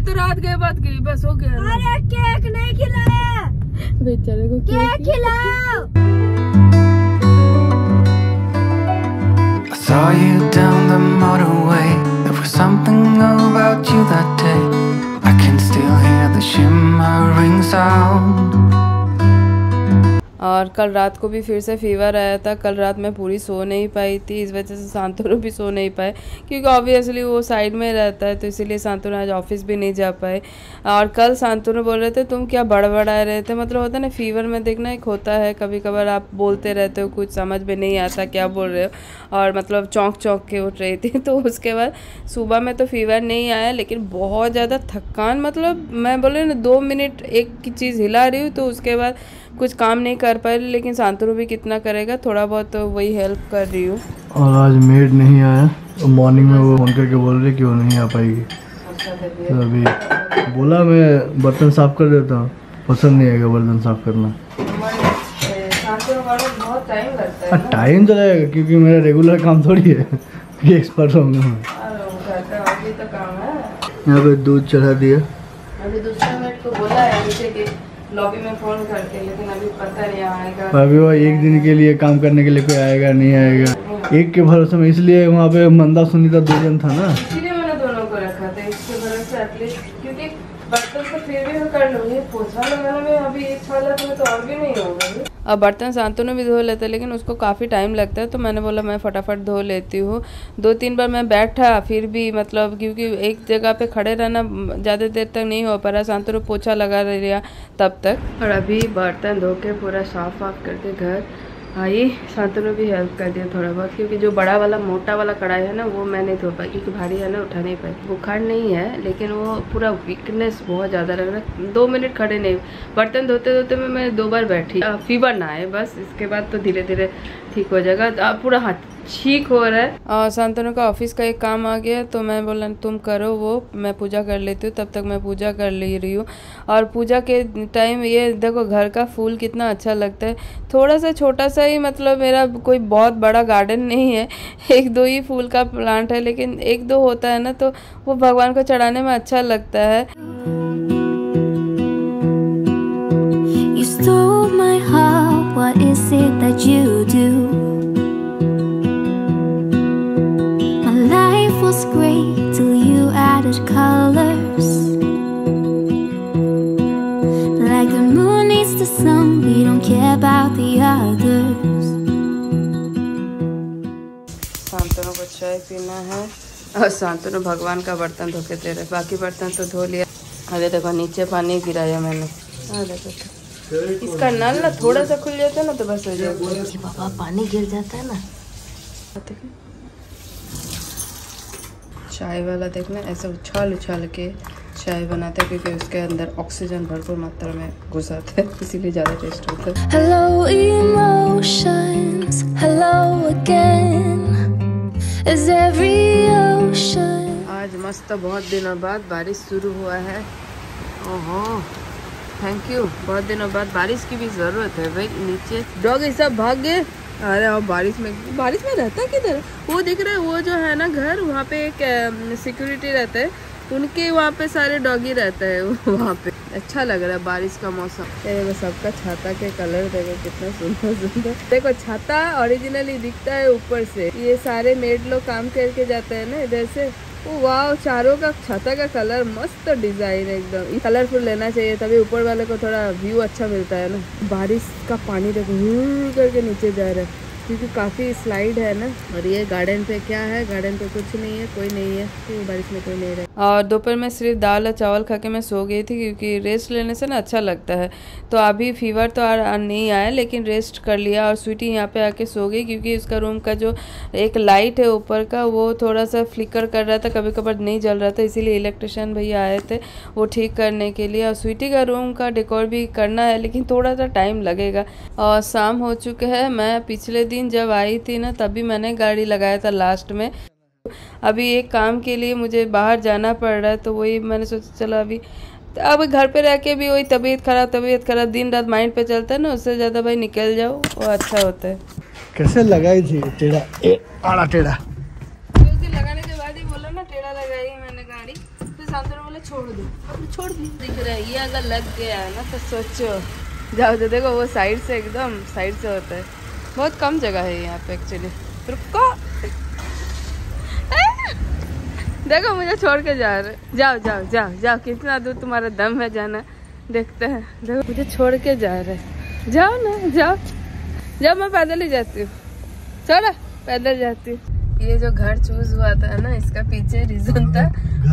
तो रात गए बात गई बस हो गया ना। अरे केक नहीं खिलाया बेचारे को केक खिलाओ I saw you down the motorway. There was something about you that day. I can still hear the shimmering sound. और कल रात को भी फिर से फीवर आया था। कल रात मैं पूरी सो नहीं पाई थी। इस वजह से सांतोरो भी सो नहीं पाए, क्योंकि ऑब्वियसली वो साइड में रहता है तो इसीलिए सांतोरो आज ऑफ़िस भी नहीं जा पाए। और कल सांतोरो बोल रहे थे, तुम क्या बड़बड़ाए रहे थे? मतलब होता है ना फीवर में देखना एक होता है। कभी कभार आप बोलते रहते हो, कुछ समझ में नहीं आता क्या बोल रहे हो। और मतलब चौंक चौंक के उठ रही थी। तो उसके बाद सुबह में तो फीवर नहीं आया, लेकिन बहुत ज़्यादा थकान मतलब मैं बोल बोले ना, दो मिनट एक की चीज़ हिला रही हूँ तो उसके बाद कुछ काम नहीं कर पाए लेकिन शांतनु भी कितना करेगा थोड़ा बहुत तो वही हेल्प कर रही हूँ। और आज मेड नहीं आया तो मॉर्निंग में वो फ़ोन करके बोल रहे कि वो नहीं आ पाएगी। तो अभी बोला मैं बर्तन साफ़ कर देता हूँ। पसंद नहीं आएगा बर्तन साफ़ करना। बहुत टाइम लगता हाँ टाइम तो लगेगा क्योंकि मेरा रेगुलर काम थोड़ी है कि एक्सपर्ट होंगे मैं। यहाँ पे दूध चढ़ा दिया। अभी दूसरे मिनट को बोला है नीचे के लॉबी में फ़ोन करके पता नहीं आएगा। एक दिन के लिए काम करने के लिए कोई आएगा, नहीं आएगा। एक के भरोसे में, इसलिए वहाँ पे मंदा सुनीता दो जन था ना इसीलिए मैंने दोनों को रखा था इसके भरोसे एटलीस्ट क्योंकि बर्तन तो फिर भी मैं कर लूँगी पोछा लगाने में में तो और भी नहीं होगा अब बर्तन सांतनु भी धो लेते हैं लेकिन उसको काफ़ी टाइम लगता है तो मैंने बोला मैं फटाफट धो लेती हूँ। दो तीन बार मैं बैठा फिर भी मतलब क्योंकि एक जगह पे खड़े रहना ज़्यादा देर तक नहीं हो पा रहा सांतनु पोछा लगा रहा तब तक। और अभी बर्तन धो के पूरा साफ़ वाफ करके घर आई शांतनु भी हेल्प कर दिया थोड़ा बहुत, क्योंकि जो बड़ा वाला, मोटा वाला कढ़ाई है ना, वो मैं नहीं धो पाई, क्योंकि भारी है ना, उठा नहीं पाई। बुखार नहीं है, लेकिन वो पूरा वीकनेस बहुत ज़्यादा लग रहा है। दो मिनट खड़े नहीं, बर्तन धोते धोते में मैं दो बार बैठी। फीवर ना आए, बस, इसके बाद तो धीरे धीरे ठीक हो जाएगा। अब पूरा हाथ ठीक हो रहा है। और शांतनु का ऑफ़िस का एक काम आ गया तो मैं बोला तुम करो वो मैं पूजा कर लेती हूँ तब तक मैं पूजा कर ले रही हूँ। और पूजा के टाइम ये देखो घर का फूल कितना अच्छा लगता है। थोड़ा सा छोटा सा ही मतलब मेरा कोई बहुत बड़ा गार्डन नहीं है। एक दो ही फूल का प्लांट है लेकिन एक दो होता है ना तो वो भगवान को चढ़ाने में अच्छा लगता है। You stole my heart, what is it that you do? चाय पीना है। और शांतनु भगवान का बर्तन धो के दे रहे। बाकी बर्तन तो धो लिया। अरे देखो नीचे पानी गिराया मैंने। देखो। इसका नल ना थोड़ा सा खुल जाता है ना तो बस हो जाता बाबा पानी गिर जाता है ना। चाय वाला देखना ऐसे उछाल उछाल के चाय बनाते हैं क्योंकि उसके अंदर ऑक्सीजन भरपूर मात्रा में घुस आता है इसीलिए ज़्यादा टेस्ट होता है। Hello, emotions. Hello again. आज मस्त बहुत दिनों बाद बारिश शुरू हुआ है। ओहो थैंक यू बहुत दिनों बाद बारिश की भी ज़रूरत है भाई, नीचे। डॉग सब भाग गए। अरे और बारिश में बारिश में रहता किधर? वो दिख रहा है, वो जो है ना घर, वहाँ पे एक सिक्योरिटी रहता है। उनके वहाँ पे सारे डॉगी रहता है, वहाँ पे। अच्छा लग रहा है बारिश का मौसम। देखो, सबका छाता के कलर देखो कितना सुंदर सुंदर। देखो, छाता ओरिजिनली दिखता है ऊपर से। ये सारे मेड लोग काम करके जाते हैं ना इधर से। ओ वाह चारों का, छाता का कलर मस्त डिज़ाइन है एकदम। कलरफुल लेना चाहिए, तभी ऊपर वाले को थोड़ा व्यू अच्छा मिलता है ना। बारिश का पानी देखो करके नीचे जा रहा है। क्योंकि काफ़ी स्लाइड है ना और ये गार्डन पे क्या है? गार्डन पे कुछ नहीं है कोई नहीं है तो बारिश में कोई नहीं रहा। और दोपहर में सिर्फ़ दाल और चावल खा के मैं सो गई थी क्योंकि रेस्ट लेने से ना अच्छा लगता है। तो अभी फीवर तो आ, नहीं आया लेकिन रेस्ट कर लिया और स्वीटी यहाँ पे आके सो गई क्योंकि उसका रूम का जो एक लाइट है ऊपर का वो थोड़ा सा फ्लिकर कर रहा था कभी कभार नहीं जल रहा था इसीलिए इलेक्ट्रिशियन भैया आए थे वो ठीक करने के लिए। और स्वीटी का रूम का डेकोर भी करना है लेकिन थोड़ा सा टाइम लगेगा। और शाम हो चुके हैं मैं पिछले दिन जब आई थी ना तभी मैंने गाड़ी लगाया था लास्ट में। अभी एक काम के लिए मुझे बाहर जाना पड़ रहा है तो वही मैंने सोचा चलो अभी। तो अब घर पे रह के भी वही तबीयत खराब तबीयत खराब दिन रात माइंड पे चलता है ना उससे ज़्यादा भाई निकल जाओ वो अच्छा होता है। कैसे लगाई थी टेढ़ा? ए आड़ा टेढ़ा। उस दिन लगाने के बाद ही बोला ना टेढ़ा लगाई मैंने गाड़ी। फिर शांतनु बोला छोड़ दो। अब छोड़ दी। दिख रहा है ये अगर लग गया ना तो सोचो। जाओ तो देखो वो साइड से एकदम साइड से होता है। बहुत कम जगह है यहाँ पे एक्चुअली रुको. देखो मुझे छोड़ के जा रहे जाओ जाओ जाओ जाओ। कितना दूर तुम्हारा दम है जाना। देखते हैं। देखो मुझे छोड़ के जा रहे जाओ ना जाओ। जाओ मैं पैदल ही जाती हूँ। चलो पैदल जाती हूँ। ये जो घर चूज़ हुआ था ना इसका पीछे रीजन था।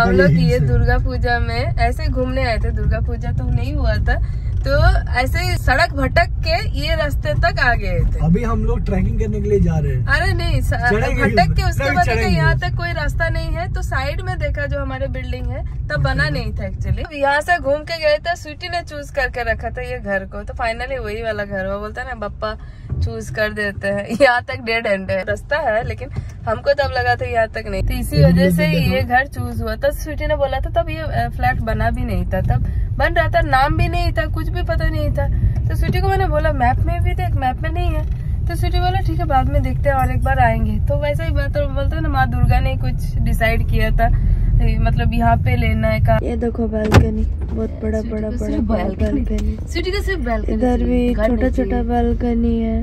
हम लोग ये दुर्गा पूजा में ऐसे घूमने आए थे। दुर्गा पूजा तो नहीं हुआ था। तो ऐसे सड़क भटक के ये रास्ते तक आ गए थे। अभी हम लोग ट्रैकिंग करने के लिए जा रहे हैं। अरे नहीं सड़क भटक के उसके बाद देखा यहाँ तक कोई रास्ता नहीं है तो साइड में देखा जो हमारे बिल्डिंग है तब बना नहीं था एक्चुअली यहाँ से घूम के गए थे स्वीटी ने चूज़ करके रखा था ये घर को तो फाइनली वही वाला घर हुआ। बोलता ना बप्पा चूज़ कर देते हैं। यहाँ तक डेड एंड है। रास्ता है लेकिन हमको तब लगा था यहाँ तक नहीं। तो इसी वजह से ये घर चूज़ हुआ। था स्वीटी ने बोला था तब ये फ्लैट बना भी नहीं था। तब बन रहा था नाम भी नहीं था कुछ भी पता नहीं था। तो स्वीटी को मैंने बोला मैप में भी देख मैप में नहीं है। तो स्वीटी बोला ठीक है बाद में देखते हैं और एक बार आएँगे। तो वैसे ही बात बोलते ना माँ दुर्गा ने कुछ डिसाइड किया था। मतलब यहाँ पे लेना है का ये देखो बालकनी बहुत बड़ा बड़ा बड़ा बालकनी। स्वीटी का सिर्फ़ बैल्कनी इधर भी छोटा छोटा बालकनी है।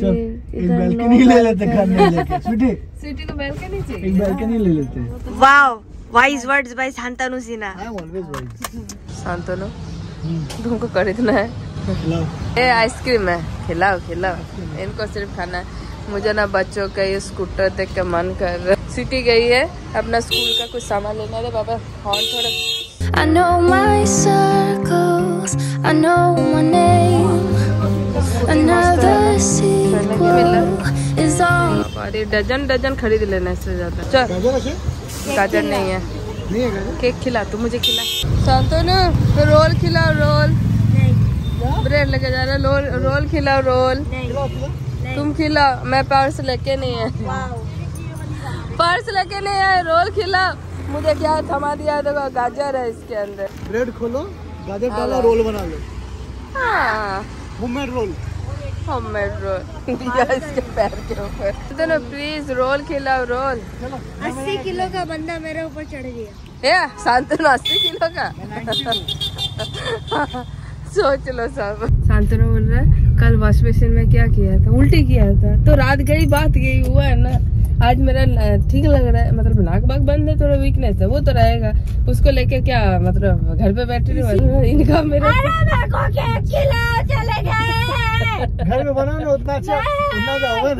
इधर ले लेते घर balcony। में लेके। स्वीटी स्वीटी को बैल्कनी चाहिए। एक बैल्कनी ले लेते। हैं wow wise words by Shantanu Sinha I am always right Shantanu तुमको खरीदना है। ये आइसक्रीम है खिलाओ खिलाओ। इनको सिर्फ़ खाना है। मुझे ना बच्चों का ये स्कूटर देख के मन कर रहा है। सिटी गई है अपना स्कूल का कुछ सामान लेना। है बाबा हॉर्न थोड़ा I know my circles, I know my name. Another sequel is on. Dozen dozen खरीद लेना इससे ज़्यादा। चल गाजर नहीं है। नहीं है गाजर केक खिला तू मुझे खिला। शांतनु तो रोल खिलाओ रोल। ब्रेड लेके जा रहा है रोल रोल खिलाओ रोल। तुम खिलाओ मैं पर्स लेके नहीं है। पर्स लेके नहीं आए रोल खिलाओ मुझे क्या थमा दिया है देखो गाजर है इसके अंदर। ब्रेड खोलो गाजर डाला रोल बना लो। हाँ। होममेड रोल होममेड रोल दिया इसके पैर के ऊपर। तो प्लीज़ रोल खिलाओ रोल अस्सी किलो का बंदा मेरे ऊपर चढ़ गया। ये शांतनु अस्सी किलो का? सोच लो सब। शांतनु बोल रहा है कल वॉश मशीन में क्या किया था? उल्टी किया था। तो रात गई बात गई हुआ है ना? आज मेरा ठीक लग रहा है मतलब नाक बाग बंद है थोड़ा वीकनेस है वो तो रहेगा। उसको लेके क्या मतलब घर पे बैठे रहो इनका मेरा घर में बनाओ ना उतना अच्छा उतना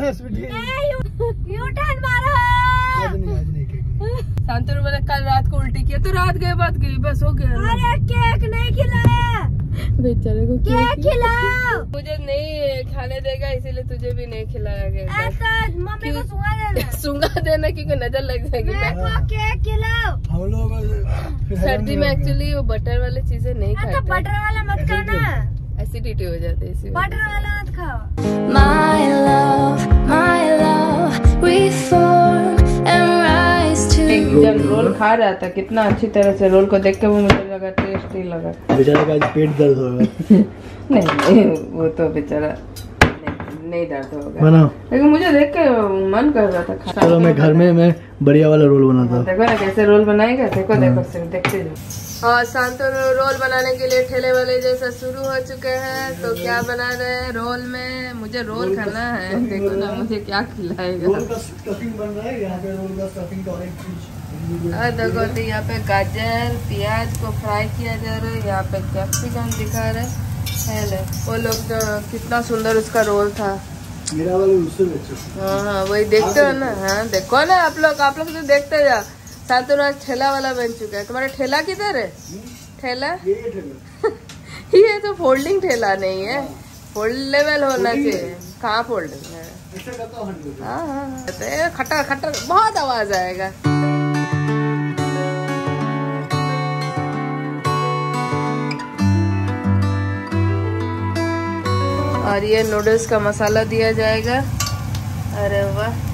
है। केक शांतनु बोला कल रात को उल्टी किया तो रात गए बात गई बस हो गया। ना। केक नहीं खिलाया। बेचारे को क्या खिलाओ? मुझे नहीं खाने देगा इसीलिए तुझे भी नहीं खिलाया गया मम्मी को देना। सुंगा देना क्योंकि नज़र लग जाएगी मेरे को खिलाओ? सर्दी में एक्चुअली वो बटर वाली चीज़ें नहीं तो खाते। बटर वाला मत खाना। एसिडिटी हो जाती है इसी बटर वाला मत खाओ। खा रहा था कितना अच्छी तरह से रोल को देख के वो मुझे लगा टेस्टी लगा। बेचारे का पेट दर्द होगा नहीं नहीं वो तो बेचारा नहीं, दर्द होगा बनाओ लेकिन मुझे देख के मन कर रहा था खाने। चलो मैं घर में मैं बढ़िया वाला रोल बनाता हूँ। देखो ना कैसे रोल बनाएगा देखो देखो सिर्फ़ देखते जाओ। और शांतनु रोल बनाने के लिए ठेले वाले जैसा शुरू हो चुके हैं। तो क्या बना रहे हैं रोल में? मुझे रोल खाना है। देखो ना मुझे क्या खिलाएगा। रोल का स्टफिंग बन रहा है यहाँ पे रोल का स्टफिंग का और एक चीज़। और देखो तो यहाँ पे गाजर प्याज को फ्राई किया जा रहा है। यहाँ पे कैप्सिकम दिखा रहे हैं। है ले। वो लोग तो कितना सुंदर उसका रोल था। मेरा वाले उससे हाँ हाँ वही देखते हो ना? हाँ देखो ना आप लोग आप लोग तो देखते जाओ शांतनु आज ठेला वाला बन चुका है। तुम्हारा ठेला किधर है? ठेला? ये ये तो फोल्डिंग ठेला नहीं है। फोल्डेबल होना चाहिए। कहाँ फोल्डिंग है। हूँ हाँ हाँ हाँ। तो खटर खटर बहुत आवाज़ आएगा। और ये नूडल्स का मसाला दिया जाएगा। अरे वाह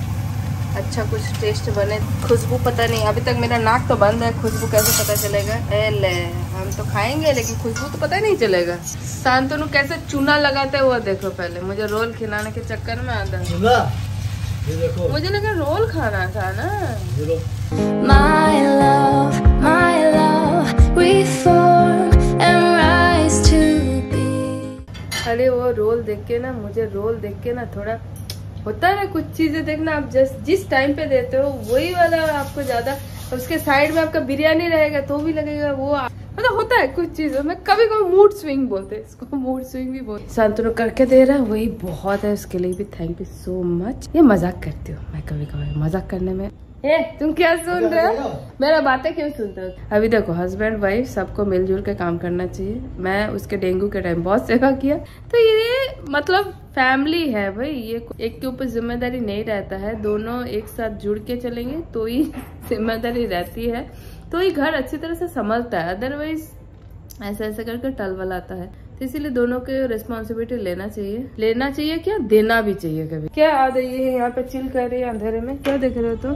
अच्छा कुछ टेस्ट बने। खुशबू पता नहीं अभी तक मेरा नाक तो बंद है खुशबू कैसे पता चलेगा? ए ले हम तो खाएँगे लेकिन खुशबू तो पता नहीं चलेगा। शांतनु कैसे चूना लगाते हुआ देखो पहले। मुझे रोल खिलाने के चक्कर में आता है। सुना ये देखो। मुझे लगा रोल खाना था ना। ये लो। My love, my love, वाले वो रोल देख के ना, मुझे रोल देख के ना थोड़ा होता है ना कुछ चीज़ें देखना, आप जस्ट जिस टाइम पे देते हो, वही वाला आपको ज़्यादा, उसके साइड में आपका बिरयानी रहेगा तो भी लगेगा, वो मतलब होता है कुछ चीज़ों में, कभी कभी मूड स्विंग बोलते हैं, इसको मूड स्विंग भी बोलते हैं। करके दे रहा है, वही बहुत है, उसके लिए भी थैंक यू सो मच ये मज़ाक करती हूँ मैं कभी कभी मज़ाक करने में ए तुम क्या सुन रहे हो? मेरा बातें क्यों सुनते हो? अभी देखो हस्बैंड वाइफ सबको मिलजुल के काम करना चाहिए। मैं उसके डेंगू के टाइम बहुत सेवा किया। तो ये मतलब फैमिली है भाई ये एक के ऊपर ज़िम्मेदारी नहीं रहता है। दोनों एक साथ जुड़ के चलेंगे तो ही ज़िम्मेदारी रहती है। तो ही घर अच्छी तरह से संभलता है अदरवाइज़ ऐसा ऐसा करके टलवल आता है। तो इसीलिए दोनों के रिस्पॉन्सिबिलिटी लेना चाहिए। लेना चाहिए क्या? देना भी चाहिए कभी। क्या आ रही है यहाँ पे चिल कर रही है अंधेरे में? क्या देख रहे हो तुम?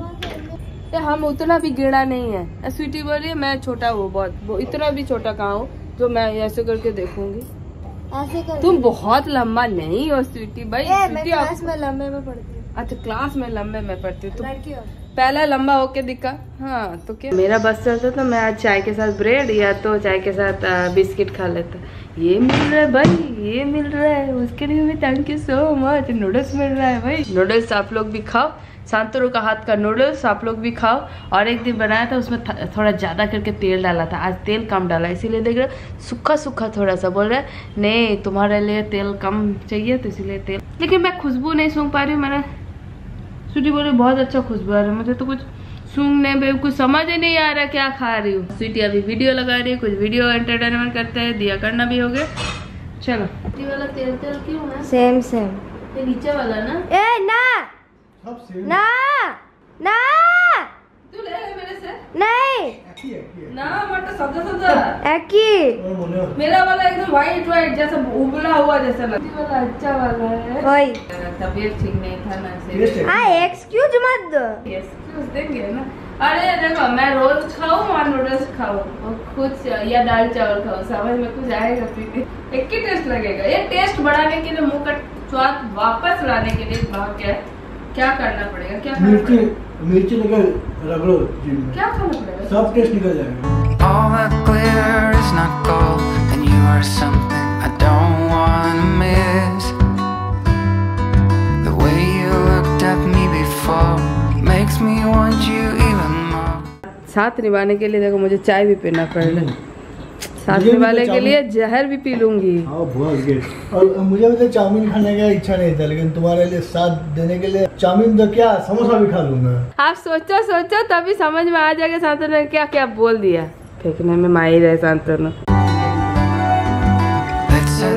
ये हम उतना भी गिरा नहीं है। स्वीटी बोल रही है मैं छोटा हूँ बहुत। वो इतना भी छोटा कहाँ हूँ जो मैं ऐसे करके देखूँगी? ऐसे कर तुम बहुत लंबा नहीं हो स्वीटी भाई। स्वीटी क्लास में लंबे में पढ़ती हूँ। अच्छा क्लास में लंबे में पढ़ती हूँ। तुम पहला लंबा होके दिखा। हाँ तो क्या? मेरा बस चलता तो मैं आज चाय के साथ ब्रेड या तो चाय के साथ बिस्किट खा लेता। ये मिल रहा है भाई, ये मिल रहा है। उसके लिए भी thank you so much noodles मिल रहा है भाई। नूडल्स आप लोग भी खाओ। शांतरु का हाथ का नूडल्स आप लोग भी खाओ। और एक दिन बनाया था, उसमें थोड़ा ज़्यादा करके तेल डाला था। आज तेल कम डाला, इसीलिए देख रहे सूखा सूखा थोड़ा सा बोल रहा नहीं, तुम्हारे लिए तेल कम चाहिए तो इसीलिए तेल। लेकिन मैं खुशबू नहीं सूंघ पा रही हूँ, मैंने स्वीटी बोले, बहुत अच्छा खुशबू आ रहा है। मुझे तो कुछ सूंघने में कुछ समझ ही नहीं आ रहा क्या खा रही हूँ। स्वीटी अभी वीडियो लगा रही है कुछ वीडियो एंटरटेनमेंट करते हैं दिया करना भी हो गया। चलो। ये वाला तेल तेल क्यों है? सेम सेम ये नीचे वाला ना? ए ना! ना! ना! तू ले ले मेरे से। नहीं! ना मत सदा सदा एकी मेरा वाला एकदम व्हाइट व्हाइट जैसा उबला हुआ जैसा लगता है। वाला अच्छा वाला है। वही तबीयत ठीक नहीं था ना इसीलिए। हाँ एक्सक्यूज मत। दो एक्सक्यूज देंगे ना। अरे देखो मैं रोज खाऊं और नूडल्स खाऊं। और कुछ या दाल चावल खाऊं। समझ में कुछ आएगा फिर एक ही टेस्ट लगेगा। ये टेस्ट बढ़ाने के लिए मुँह का स्वाद वापस लाने के लिए क्या क्या करना पड़ेगा? क्या मिर्ची मिर्ची लेकर रगड़ो जीभ में क्या खाना पड़ेगा सब टेस्ट निकल जाएगा All that glitter is not gold, and you are something I don't wanna miss. The way you looked at me before makes me want you even more. साथ निभाने के लिए देखो मुझे चाय भी पीना पड़ेगा साथ मुझे भी वाले के लिए जहर भी पी लूँगी। हाँ और मुझे भी तो चाउमीन खाने का इच्छा नहीं था लेकिन तुम्हारे लिए साथ देने के लिए चाउमीन तो क्या समोसा भी खा लूँगा। आप सोचो सोचो तभी समझ में आ जाएगा सांतनु ने क्या क्या बोल दिया। फेंकने में माहिर है set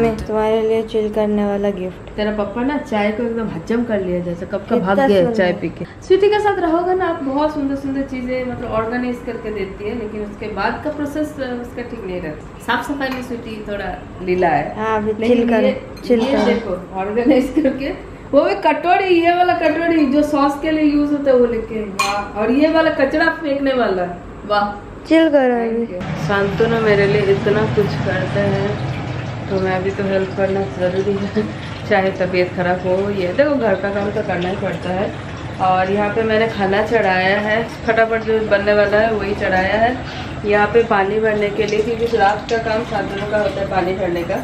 मम्मी तुम्हारे लिए चिल करने वाला गिफ्ट तेरा पापा ना चाय को एकदम हजम कर लिया जैसे कब का भाग गया चाय पी के स्वीटी के साथ रहोगे ना आप बहुत सुंदर सुंदर चीज़ें मतलब ऑर्गेनाइज करके देती है लेकिन उसके बाद का प्रोसेस उसका ठीक नहीं रहता। साफ़ सफ़ाई में स्वीटी थोड़ा लीला है। हाँ लेकिन कर ये, चिल ये कर। देखो ऑर्गेनाइज करके वो भी कटोरी ये वाला कटोरी जो सॉस के लिए यूज़ होता है वो लेके वाह और ये वाला कचरा फेंकने वाला। वाह। चिल करो शांतनु मेरे लिए इतना कुछ करते हैं। तो मैं अभी तो हेल्प करना ज़रूरी है। चाहे तबीयत खराब हो, ये देखो घर का काम तो करना ही पड़ता है। और यहाँ पे मैंने खाना चढ़ाया है, फटाफट जो बनने वाला है वही चढ़ाया है। यहाँ पे पानी भरने के लिए, क्योंकि रात का काम सात दिनों का होता है पानी भरने का।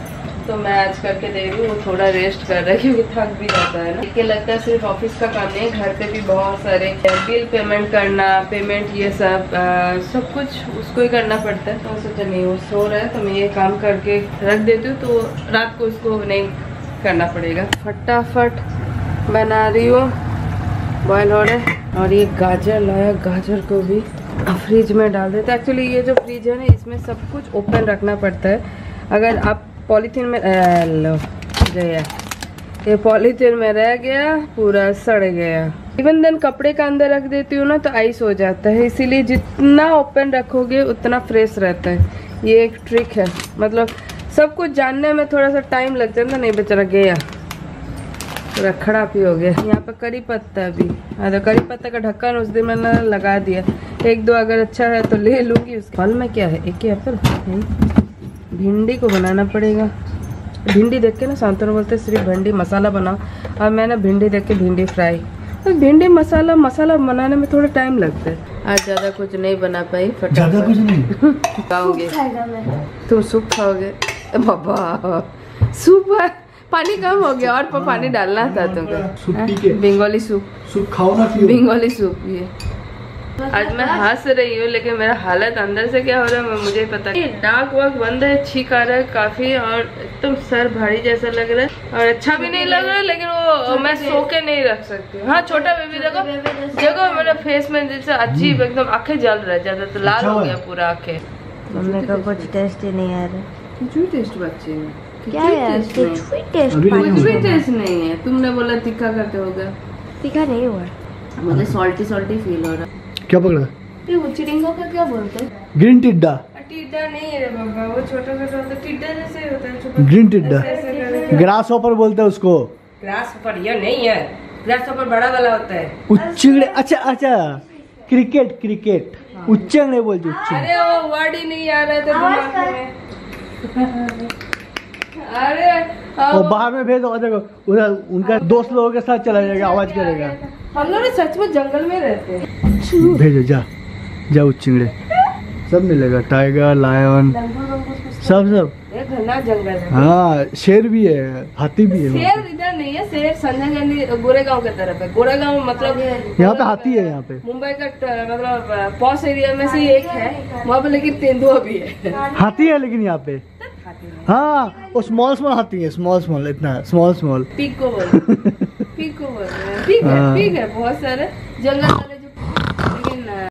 तो मैं आज करके दे रही हूँ वो थोड़ा रेस्ट कर रहा है क्योंकि थक भी जाता है ना। लगता है सिर्फ़ ऑफ़िस का काम नहीं है घर पे भी बहुत सारे बिल पेमेंट करना पेमेंट ये सब आ, सब कुछ उसको ही करना पड़ता है। तो सोचा नहीं वो सो रहा है तो मैं ये काम करके रख देती हूँ तो रात को उसको नहीं करना पड़ेगा। फटाफट बना रही हूँ बॉयल हो रहे और ये गाजर लाया गाजर को भी फ्रिज में डाल देते एक्चुअली ये जो फ्रिज है ना इसमें सब कुछ ओपन रखना पड़ता है। अगर आप पॉलीथीन में लो गया ये पॉलीथीन में रह गया, पूरा सड़ गया। इवन देन कपड़े का अंदर रख देती हूँ ना तो आइस हो जाता है। इसीलिए जितना ओपन रखोगे, उतना फ्रेश रहता है। ये एक ट्रिक है। मतलब सब कुछ जानने में थोड़ा सा टाइम लग जाता नहीं बेचारा गया। पूरा खराब ही हो गया। यहाँ पर करी पत्ता भी। हाँ तो करी पत्ता का ढक्कन उस दिन मैंने लगा दिया। एक दो अगर अच्छा है तो ले लूँगी उसके। फल में क्या है? एक ही एप्पल भिंडी को बनाना पड़ेगा। भिंडी देख के ना शांतनु बोलते सिर्फ़ भिंडी मसाला बनाओ। और मैंने भिंडी देख के भिंडी फ्राई। तो भिंडी मसाला मसाला बनाने में थोड़ा टाइम लगता है। आज ज़्यादा कुछ नहीं बना पाई ज़्यादा कुछ नहीं? खाओगे? तुम सूप खाओगे? बाबा सूप पानी कम हो गया और पानी डालना था सूप तुमको। P Bengali soup. सूप खाओ ना पियो। बंगाली सूप ये। आज मैं हंस रही हूँ लेकिन मेरा हालत अंदर से क्या हो रहा है मुझे ही पता। नहीं नाक वाक बंद है छींक आ रहा है काफ़ी और एकदम सर भारी जैसा लग रहा है। और अच्छा भी नहीं लग रहा है लेकिन वो मैं सो के नहीं रख सकती हाँ। छोटा बेबी देखो। देखो मेरे फेस में जैसे अजीब एकदम आँखें जल रहा है ज़्यादा तो लाल अच्छा हो गया पूरा आँखें। मम्मी को कुछ टेस्ट ही नहीं आ रहा। कुछ भी टेस्ट बच्चे में क्या है कुछ भी टेस्ट नहीं कुछ भी टेस्ट नहीं है। तुमने बोला तीखा करके होगा। तीखा नहीं हुआ। मुझे सॉल्टी सॉल्टी फील हो रहा। है क्या पकड़ा? ये वो चिड़िंगों का क्या बोलते हैं? ग्रीन टिड्डा। टिड्डा नहीं है बाबा वो छोटा छोटा होता है टिड्डा जैसे होता है ग्रीन टिड्डा। ग्रास ऑपर बोलते हैं उसको। ग्रास ये नहीं है। ग्रास बड़ा वाला होता है। उच्चिंगड़े अच्छा अच्छा। क्रिकेट क्रिकेट उच्चिंगड़े बोलते उच्चिंगड़े। अरे वो वर्ड ही नहीं आ रहे थे दिमाग में। अरे और बाहर में भेज दो देखो उधर उनका दोस्त लोगों के साथ चला जाएगा आवाज़ करेगा। हम लोग ना सच में जंगल में रहते हैं। भेजो जा। जा उच्चिंगड़े सब मिलेगा टाइगर लायन सब सब। घना जंगल है। हाँ शेर भी है हाथी भी है। शेर इधर नहीं है शेर संजय गांधी गोरेगांव के तरफ़ है। गोरेगांव मतलब यहाँ पे हाथी है यहाँ पे। मुंबई का मतलब पॉस एरिया में से एक है। वहाँ पे लेकिन तेंदुआ भी है। हाथी है लेकिन यहाँ पे। हाँ वो स्मॉल स्मॉल हाथी है स्मॉल स्मॉल इतना स्मॉल स्मॉल पीक को बोल। पीक को बोल। ठीक है हाँ। ठीक है बहुत सारे जंगल